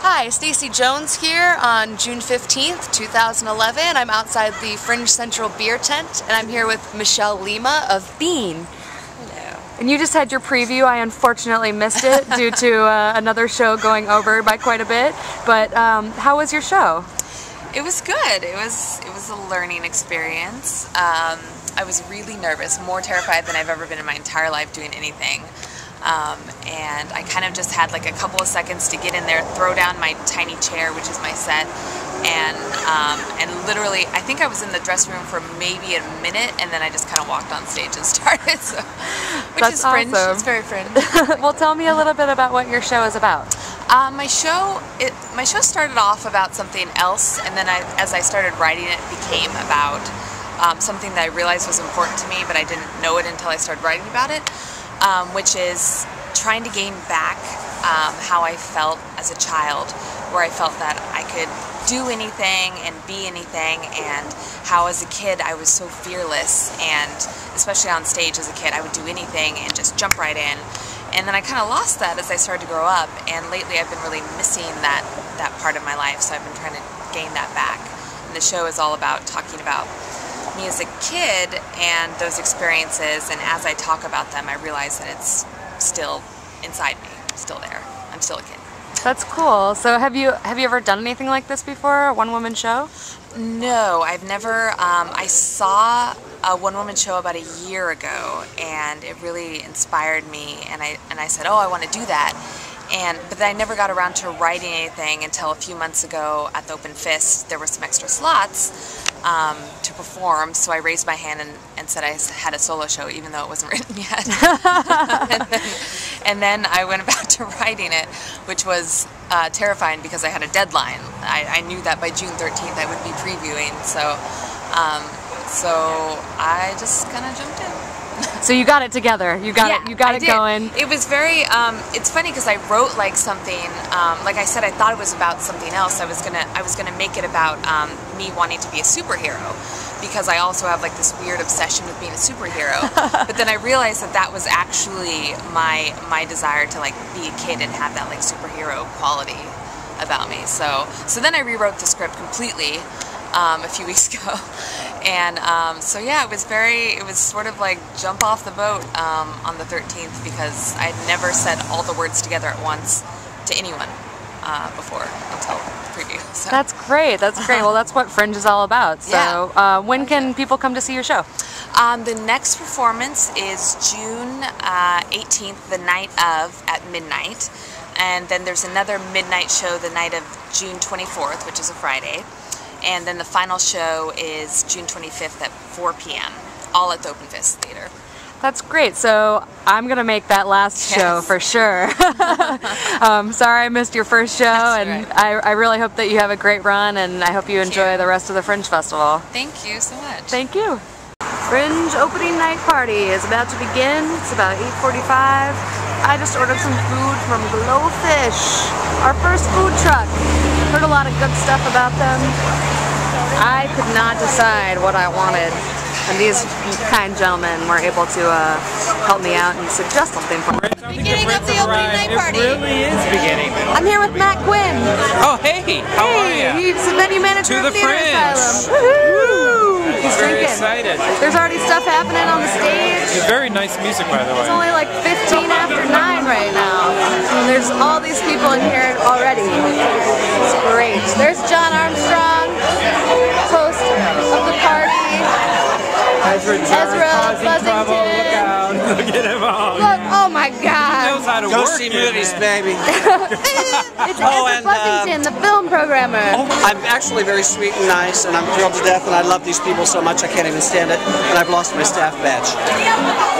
Hi, Stacy Jones here on June 15th, 2011. I'm outside the Fringe Central Beer Tent and I'm here with Michelle Lima of Bean. Hello. And you just had your preview. I unfortunately missed it due to uh, another show going over by quite a bit. But um, how was your show? It was good. It was it was a learning experience. Um, I was really nervous, more terrified than I've ever been in my entire life doing anything. Um, and I kind of just had like a couple of seconds to get in there, throw down my tiny chair, which is my set, and um, and literally, I think I was in the dressing room for maybe a minute, and then I just kind of walked on stage and started. So, which That's is fringe. awesome. It's very fringe. well, tell me a little bit about what your show is about. Um, my show, it, my show started off about something else, and then I, as I started writing it, became about um, something that I realized was important to me, but I didn't know it until I started writing about it, um, which is trying to gain back um, how I felt as a child, where I felt that I could do anything and be anything, and how as a kid I was so fearless, and especially on stage as a kid, I would do anything and just jump right in. And then I kind of lost that as I started to grow up, and lately I've been really missing that, that part of my life, so I've been trying to gain that back. And the show is all about talking about me as a kid and those experiences, and as I talk about them, I realize that it's still inside me, still there. I'm still a kid. That's cool. So have you have you ever done anything like this before? A one woman show? No, I've never. Um, I saw a one-woman show about a year ago, and it really inspired me. And I and I said, "Oh, I want to do that." And but I never got around to writing anything until a few months ago at the Open Fist. There were some extra slots um, to perform, so I raised my hand and, and said I had a solo show, even though it wasn't written yet. and, then, and then I went about to writing it, which was uh, terrifying because I had a deadline. I, I knew that by June 13th I would be previewing, so um, so I just kind of jumped in. So you got it together. You got yeah, it. You got I it did. going. It was very. Um, it's funny because I wrote like something. Um, like I said, I thought it was about something else. I was gonna. I was gonna make it about um, me wanting to be a superhero because I also have like this weird obsession with being a superhero. but then I realized that that was actually my my desire to like be a kid and have that like superhero quality about me. So so then I rewrote the script completely um, a few weeks ago, and um, so yeah, it was very. It was sort of like jump off the boat um, on the 13th because I'd never said all the words together at once to anyone uh, before until the preview. So. That's great. That's great. Well, that's what Fringe is all about. So, Yeah. uh, when can people come to see your show? Um, the next performance is June uh, 18th, the night of, at midnight. And then there's another midnight show the night of June 24th, which is a Friday. And then the final show is June 25th at 4 p.m., all at the Open Fist Theater. That's great. So I'm gonna make that last show for sure. um, sorry I missed your first show, That's and right. I, I really hope that you have a great run, and I hope you enjoy you. the rest of the Fringe Festival. Thank you so much. Thank you. Fringe opening night party is about to begin. It's about 8.45. I just ordered some food from Glowfish, our first food truck. Heard a lot of good stuff about them. I could not decide what I wanted. And these kind gentlemen were able to uh, help me out and suggest something for me. Beginning of the opening night party. It really is beginning. I'm here with Matt Quinn. Oh, hey, how are you? he's the venue manager To of the Theater Fringe. Asylum. Woohoo! He's Very drinking. excited. There's already stuff happening on the stage. Very nice music, by the way. It's only like 15 after 9 right now. And there's all these people in here already. It's great. There's John Armstrong, host of the party. Ezra, Ezra Buzzington. Look at him all. Look, oh my He knows how to Go work see movies, man. baby. It's Oh, Ezra and, uh, Buzzington, the film programmer. I'm actually very sweet and nice, and I'm thrilled to death, and I love these people so much I can't even stand it. And I've lost my staff badge.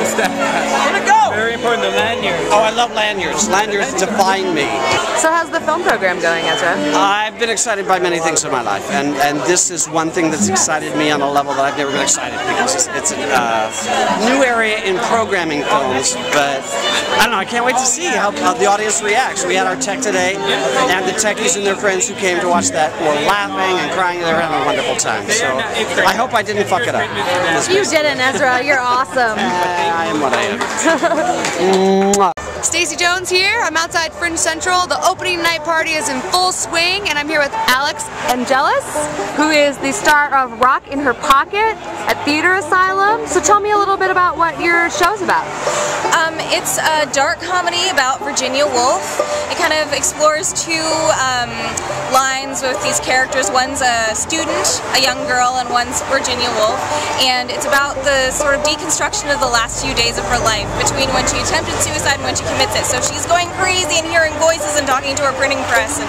Where'd it go? Very important, the lanyard. Oh, I love lanyards. Lanyards define me. So how's the film program going, Ezra? I've been excited by many things in my life, and, and this is one thing that's excited me on a level that I've never been excited because it's, it's a uh, new area in programming films. But I don't know, I can't wait to see how, how the audience reacts. We had our tech today, and the techies and their friends who came to watch that were laughing and crying. They were having a wonderful time. So I hope I didn't fuck it up. You didn't, Ezra. You're awesome. I am what I am. Stacy Jones here. I'm outside Fringe Central. The opening night party is in full swing, and I'm here with Alex Angelus, who is the star of Rock in Her Pocket at Theater Asylum. So tell me a little bit about what your show's about. Um, it's a dark comedy about Virginia Woolf. It kind of explores two um, lines with these characters. One's a student, a young girl, and one's Virginia Woolf. And it's about the sort of deconstruction of the last few days of her life between when she attempted suicide and when she commits it. So she's going crazy and hearing voices and talking to her printing press. And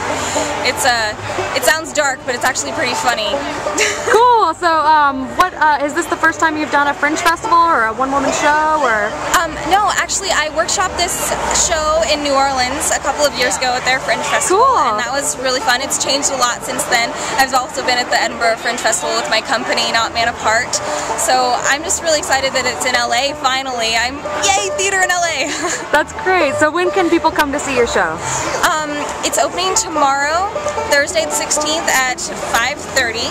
it's uh, it sounds dark, but it's actually pretty funny. Cool. So, um, what uh, is this the first time you've done a Fringe festival or a one-woman show or? Um, no, actually, I workshopped this show in New Orleans a couple of years ago at their Fringe Festival, Cool. and that was really fun. It's changed a lot since then. I've also been at the Edinburgh Fringe Festival with my company, Not Man Apart. So I'm just really excited that it's in LA finally. I'm yay theater in LA. That's great. So when can people come to see your show? um, it's opening tomorrow, Thursday the 16th at 5:30,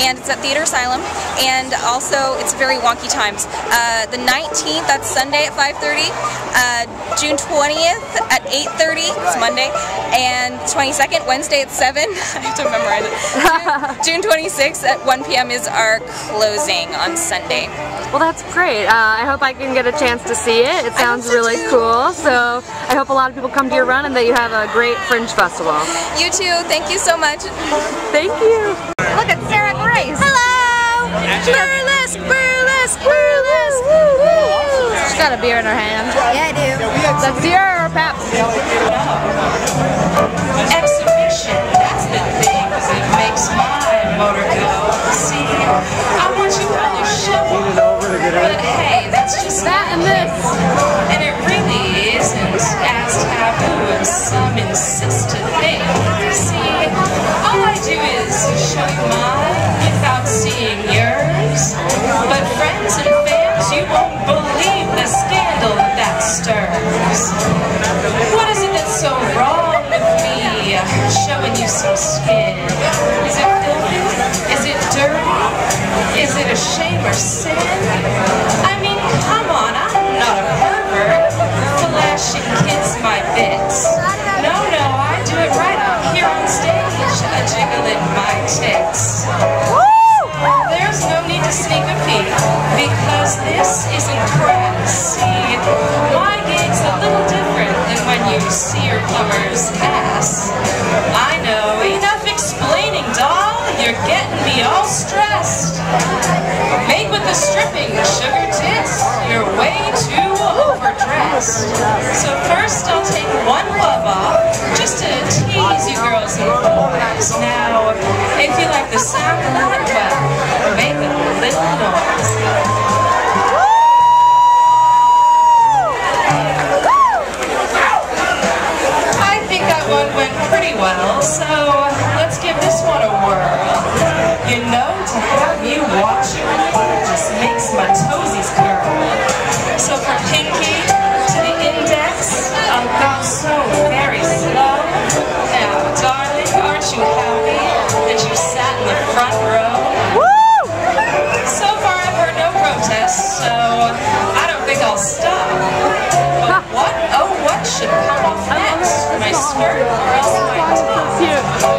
and it's at Theater Asylum. And also, it's very wonky times. Uh, the 19th, that's Sunday at 5:30. Uh, June 20th at 8:30. It's Monday, and 22nd, Wednesday at 7. I have to memorize it. June, June 26th at 1 p.m. is our closing on Sunday. Well, that's great. Uh, I hope I can get a chance to see it. It sounds so really too. cool. So I hope a lot of people come to your run and that you have a great Fringe festival. You too. Thank you so much. Thank you. Look at Sarah Grace. Hello. Burlesque, burlesque, burlesque. She's got a beer in her hand. Yeah, I do. That's Sierra or Pepsi? exhibition. That's the thing that makes my motor go. See, I want you on your show. But hey, that's just That and this. And it really isn't as taboo as some insist to think. See, all I do is show you mine without seeing yours. But friends and fans, you won't believe the scandal that stirs. What is it that's so wrong with me showing you some skin? Is it filthy? Is it dirty? Is it a shame or sin? I mean, come on, I'm not a pervert. Flashing kids my bits. No, no, I do it right up here on stage, a jiggling my tits. See your plumber's ass. I know, enough explaining, doll. You're getting me all stressed. Made with the stripping, sugar tits. You're way too overdressed. So first I'll take one glove off just to tease you girls and boys. Now, if you like the sound of that, well, make a little noise.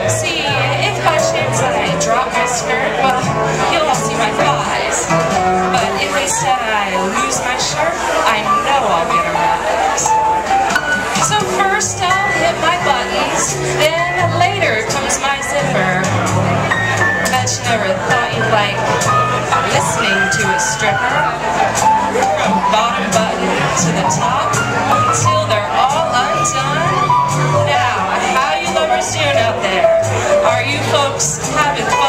See, if by chance I drop my skirt, well, you'll see my thighs. But if instead I lose my shirt, I know I'll get a rise. So first I'll hit my buttons, then later comes my zipper. Bet you never thought you'd like listening to a stripper. From bottom button to the top, until they're all undone. Now, out there? Are you folks having fun?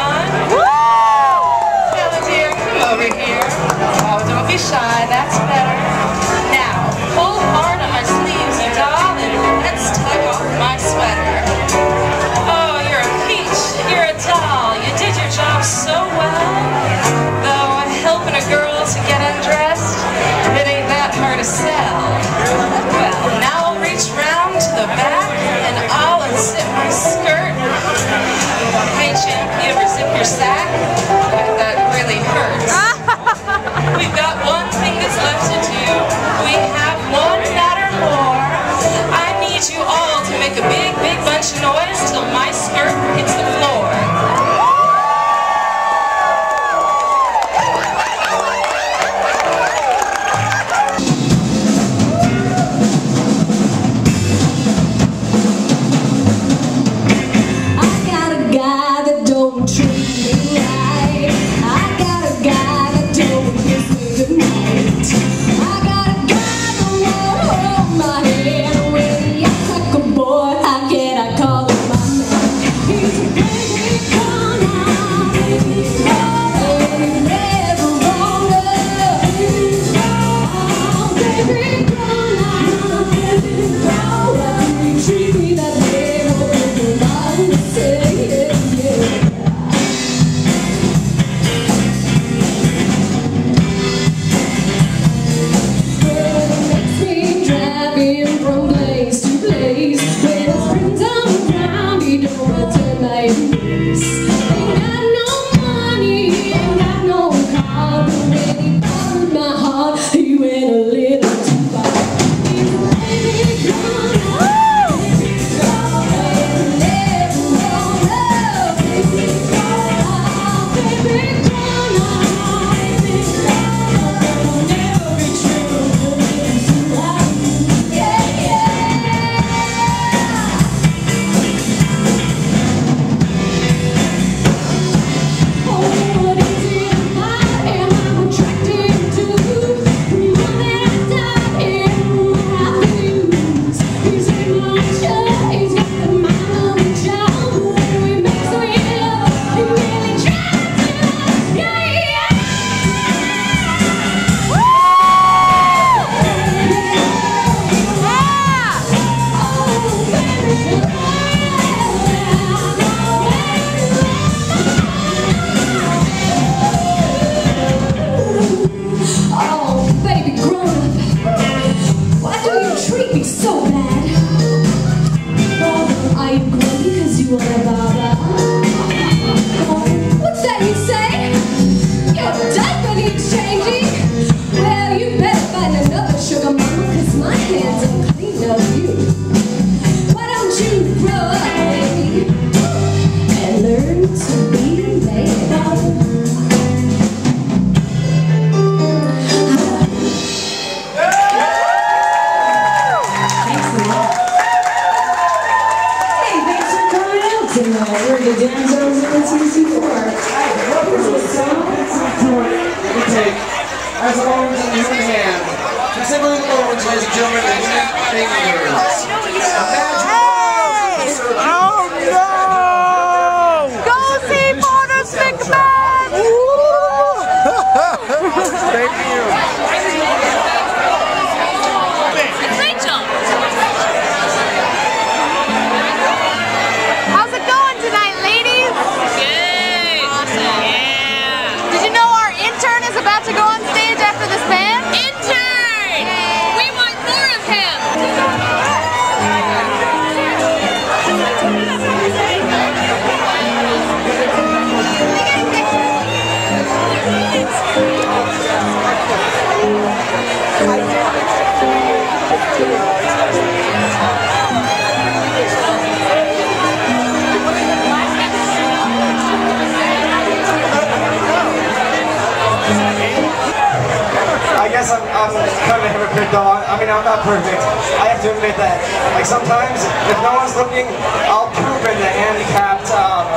Guess I'm, I'm kind of a hypocrite though. I, I mean, I'm not perfect. I have to admit that. Like sometimes, if no one's looking, I'll poop in the handicapped, um,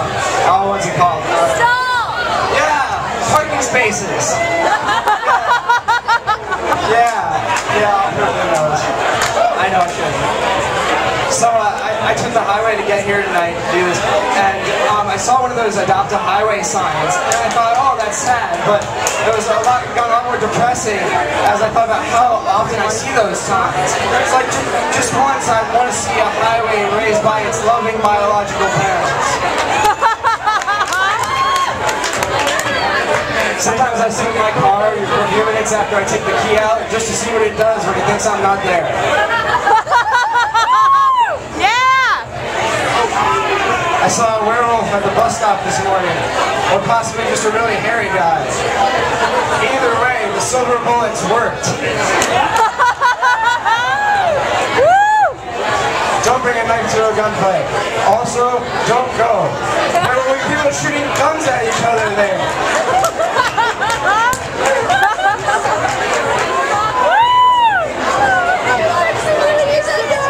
oh, what's it called? Uh, yeah, parking spaces. Yeah, yeah, I'll poop in those. I know I shouldn't. So uh, I, I took the highway to get here tonight to do this, and um, I saw one of those adopt a highway signs, and I thought, oh, that's sad, but it was a lot, lot more depressing as I thought about how often I see those signs. It's like just, just once I want to see a highway raised by its loving biological parents. Sometimes I sit in my car for a few minutes after I take the key out just to see what it does when it thinks I'm not there. Yeah! I saw a werewolf at the bus stop this morning, or possibly just a really hairy guy. Either way, silver bullets worked. Don't bring a knife to a gunfight. Also, don't go. There will be people shooting guns at each other there.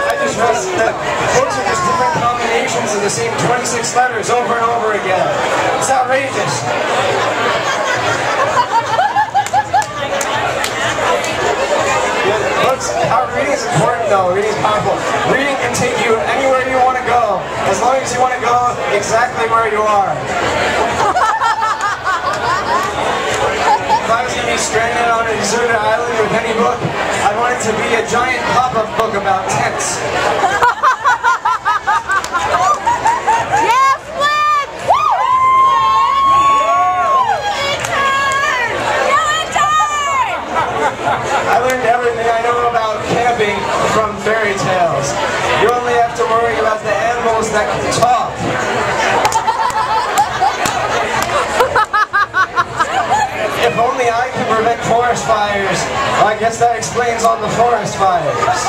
I just realized that books are just different combinations of the same 26 letters over and over again. It's outrageous. How reading is important though, reading is powerful. Reading can take you anywhere you want to go, as long as you want to go exactly where you are. If I was going to be stranded on a deserted island with any book, I'd want it to be a giant pop-up book about tents. Yeah, Flint! I learned everything I know about camping from fairy tales. You only have to worry about the animals that can talk. If only I can prevent forest fires, I guess that explains all the forest fires.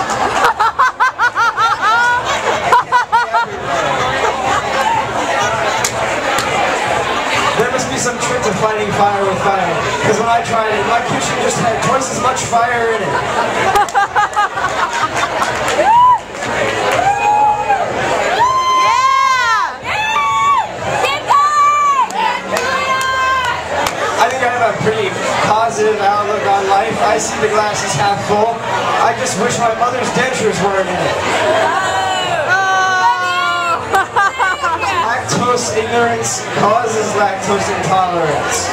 There must be some trick to fighting fire with fire. Because when I tried it, my kitchen just had twice as much fire in it. Positive outlook on life. I see the glass as half full. I just wish my mother's dentures weren't in it. Oh! Lactose ignorance causes lactose intolerance.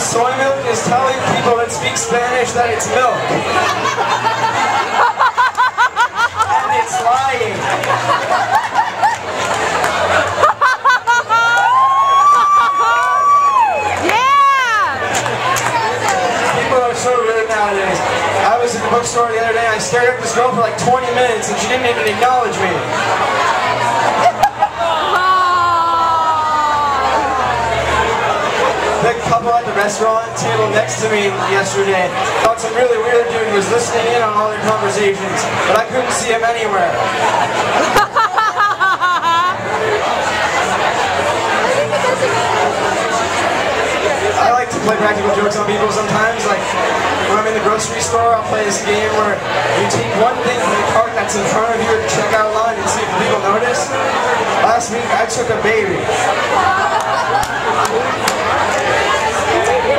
Soy milk is telling people that speak Spanish that it's milk. and it's lying. Yeah! People are so rude nowadays. I was in the bookstore the other day, I stared at this girl for like 20 minutes and she didn't even acknowledge me. The couple at the restaurant table next to me yesterday thought some really weird dude was listening in on all their conversations, but I couldn't see him anywhere. Play practical jokes on people sometimes. Like when I'm in the grocery store, I'll play this game where you take one thing from the cart that's in front of you at the checkout line and see if people notice. Last week, I took a baby.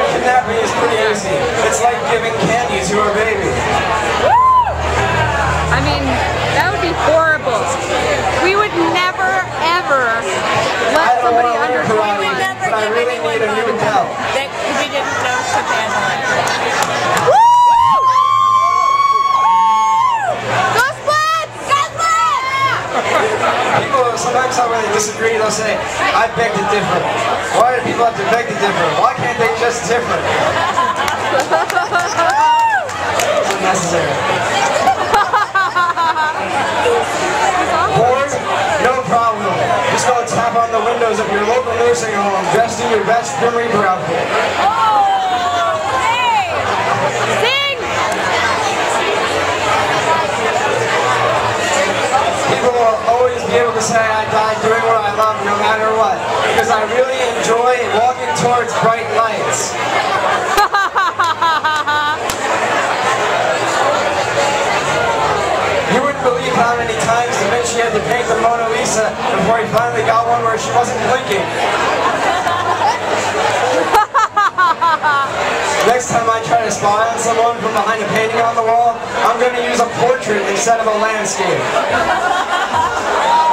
Kidnapping is pretty easy. It's like giving candy to a baby. I mean, that would be horrible. We would never, ever I let don't somebody want to under learn karate, but I really need a new pal. I beg to differ. Why do people have to beg to differ? Why can't they just differ? It's unnecessary. Bored? No problem. Just go tap on the windows of your local nursing home dressed in your best Grim Reaper outfit. Sing! People will always be able to say I died doing what I love no matter what. Because I really enjoy walking towards bright lights. You wouldn't believe how many times Da Vinci had to paint the Mona Lisa before he finally got one where she wasn't blinking. Next time I try to spy on someone from behind a painting on the wall, I'm going to use a portrait instead of a landscape.